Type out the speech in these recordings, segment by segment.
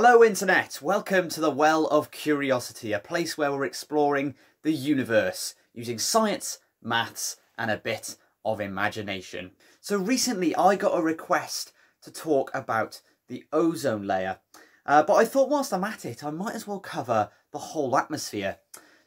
Hello Internet, welcome to the Well of Curiosity, a place where we're exploring the universe using science, maths and a bit of imagination. So recently I got a request to talk about the ozone layer, uh, but I thought whilst I'm at it I might as well cover the whole atmosphere.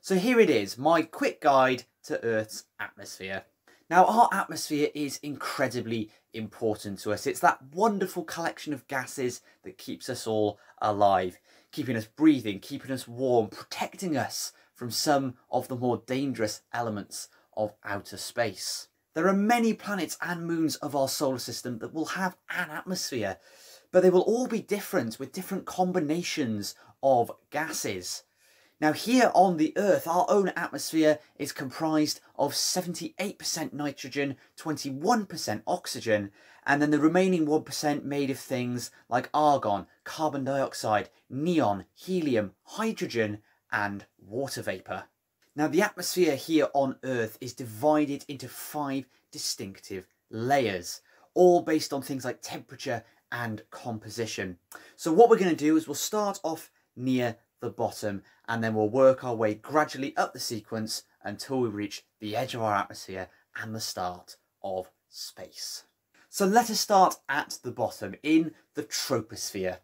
So here it is, my quick guide to Earth's atmosphere. Now, our atmosphere is incredibly important to us. It's that wonderful collection of gases that keeps us all alive, keeping us breathing, keeping us warm, protecting us from some of the more dangerous elements of outer space. There are many planets and moons of our solar system that will have an atmosphere, but they will all be different with different combinations of gases. Now here on the Earth, our own atmosphere is comprised of 78% nitrogen, 21% oxygen, and then the remaining 1% made of things like argon, carbon dioxide, neon, helium, hydrogen, and water vapour. Now the atmosphere here on Earth is divided into five distinctive layers, all based on things like temperature and composition. So what we're going to do is we'll start off near the bottom and then we'll work our way gradually up the sequence until we reach the edge of our atmosphere and the start of space. So let us start at the bottom in the troposphere.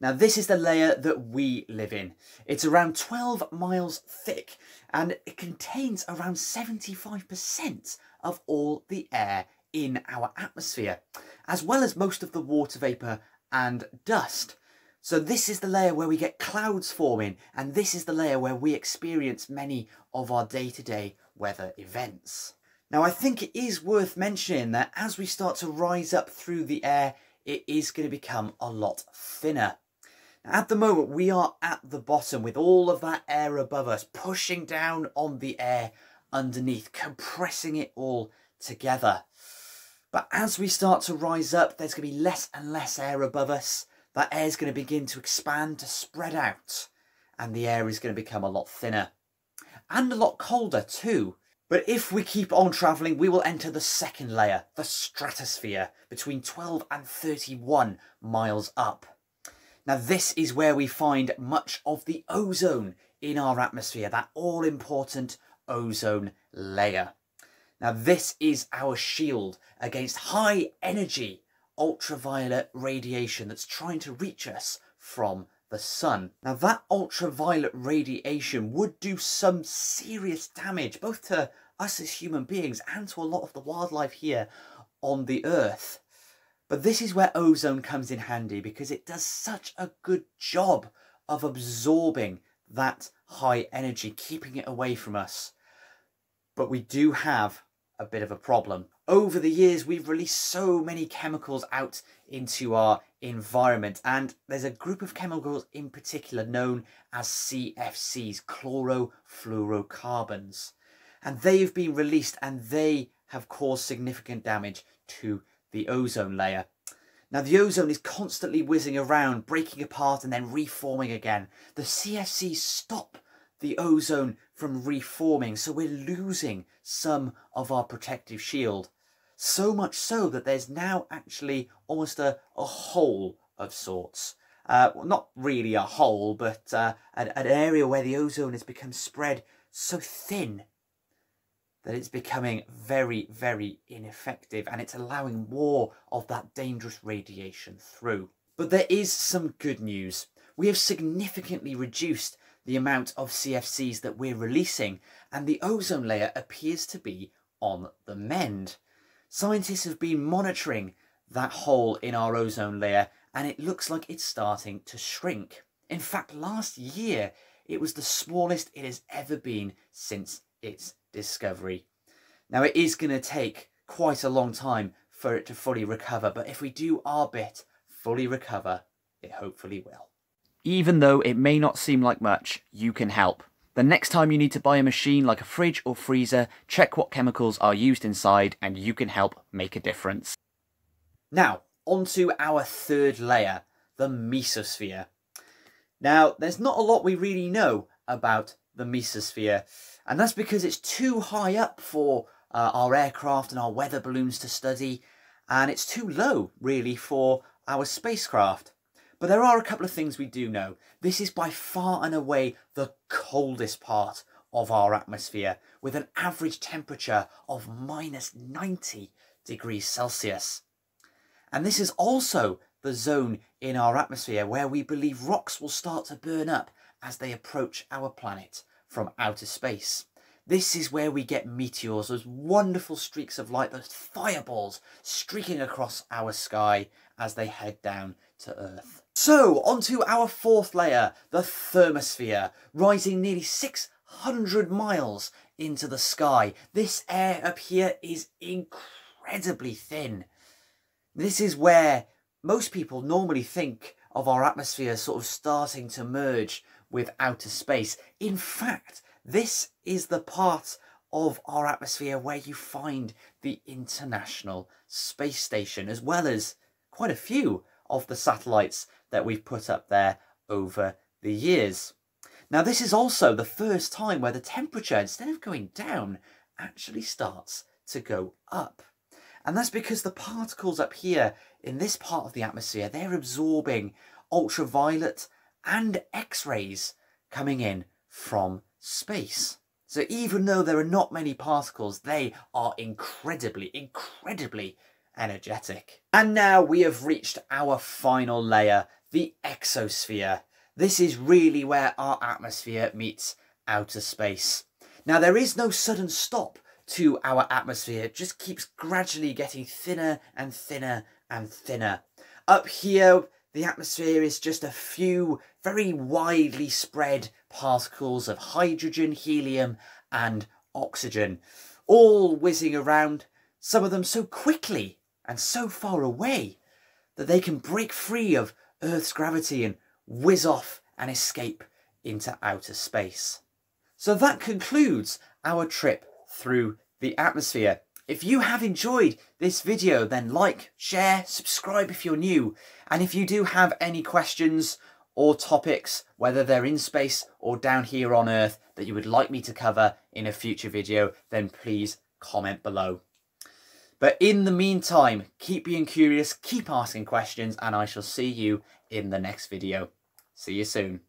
Now this is the layer that we live in. It's around 12 miles thick and it contains around 75% of all the air in our atmosphere, as well as most of the water vapour and dust. So this is the layer where we get clouds forming and this is the layer where we experience many of our day-to-day -day weather events. Now I think it is worth mentioning that as we start to rise up through the air, it is going to become a lot thinner. Now, at the moment, we are at the bottom with all of that air above us, pushing down on the air underneath, compressing it all together. But as we start to rise up, there's going to be less and less air above us, that air is going to begin to expand, to spread out, and the air is going to become a lot thinner. And a lot colder too. But if we keep on travelling, we will enter the second layer, the stratosphere, between 12 and 31 miles up. Now this is where we find much of the ozone in our atmosphere, that all-important ozone layer. Now this is our shield against high energy ultraviolet radiation that's trying to reach us from the sun. Now that ultraviolet radiation would do some serious damage both to us as human beings and to a lot of the wildlife here on the earth. But this is where ozone comes in handy because it does such a good job of absorbing that high energy, keeping it away from us. But we do have a bit of a problem. Over the years, we've released so many chemicals out into our environment, and there's a group of chemicals in particular known as CFCs, chlorofluorocarbons. And they've been released and they have caused significant damage to the ozone layer. Now the ozone is constantly whizzing around, breaking apart and then reforming again. The CFCs stop the ozone from reforming, so we're losing some of our protective shield. So much so that there's now actually almost a, a hole of sorts. Uh, well, not really a hole, but uh, an, an area where the ozone has become spread so thin that it's becoming very, very ineffective and it's allowing more of that dangerous radiation through. But there is some good news. We have significantly reduced the amount of CFCs that we're releasing, and the ozone layer appears to be on the mend. Scientists have been monitoring that hole in our ozone layer, and it looks like it's starting to shrink. In fact, last year, it was the smallest it has ever been since its discovery. Now, it is going to take quite a long time for it to fully recover, but if we do our bit, fully recover, it hopefully will. Even though it may not seem like much, you can help. The next time you need to buy a machine like a fridge or freezer, check what chemicals are used inside and you can help make a difference. Now, onto our third layer, the mesosphere. Now, there's not a lot we really know about the mesosphere, and that's because it's too high up for uh, our aircraft and our weather balloons to study, and it's too low, really, for our spacecraft. But there are a couple of things we do know. This is by far and away the coldest part of our atmosphere, with an average temperature of minus 90 degrees Celsius. And this is also the zone in our atmosphere where we believe rocks will start to burn up as they approach our planet from outer space. This is where we get meteors, those wonderful streaks of light, those fireballs streaking across our sky as they head down to Earth. So, onto our fourth layer, the thermosphere, rising nearly 600 miles into the sky. This air up here is incredibly thin. This is where most people normally think of our atmosphere sort of starting to merge with outer space. In fact, this is the part of our atmosphere where you find the International Space Station, as well as quite a few of the satellites that we've put up there over the years. Now, this is also the first time where the temperature, instead of going down, actually starts to go up. And that's because the particles up here in this part of the atmosphere, they're absorbing ultraviolet and X-rays coming in from space. So even though there are not many particles, they are incredibly, incredibly energetic. And now we have reached our final layer, the exosphere. This is really where our atmosphere meets outer space. Now there is no sudden stop to our atmosphere, it just keeps gradually getting thinner and thinner and thinner. Up here, the atmosphere is just a few very widely spread particles of hydrogen, helium and oxygen, all whizzing around, some of them so quickly and so far away that they can break free of Earth's gravity and whiz off and escape into outer space. So that concludes our trip through the atmosphere. If you have enjoyed this video, then like, share, subscribe if you're new. And if you do have any questions or topics, whether they're in space or down here on Earth, that you would like me to cover in a future video, then please comment below. But in the meantime, keep being curious, keep asking questions, and I shall see you in the next video. See you soon.